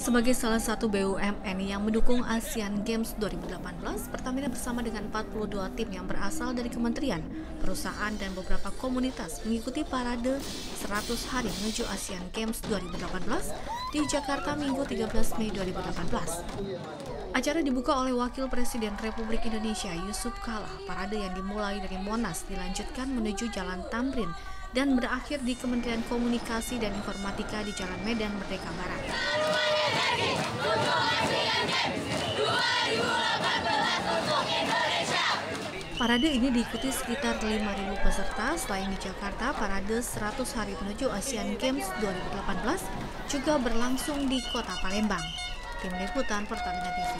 Sebagai salah satu BUMN yang mendukung Asian Games 2018, Pertamina bersama dengan 42 tim yang berasal dari kementerian, perusahaan, dan beberapa komunitas mengikuti parade 100 hari menuju Asian Games 2018 di Jakarta Minggu 13 Mei 2018. Acara dibuka oleh Wakil Presiden Republik Indonesia Yusuf Kala. Parade yang dimulai dari Monas dilanjutkan menuju Jalan Tamrin dan berakhir di Kementerian Komunikasi dan Informatika di Jalan Medan Merdeka Barat. Parade ini diikuti sekitar 5.000 peserta. Selain di Jakarta, parade 100 hari menuju Asian Games 2018 juga berlangsung di kota Palembang. Tim Liputan Pertamina TV.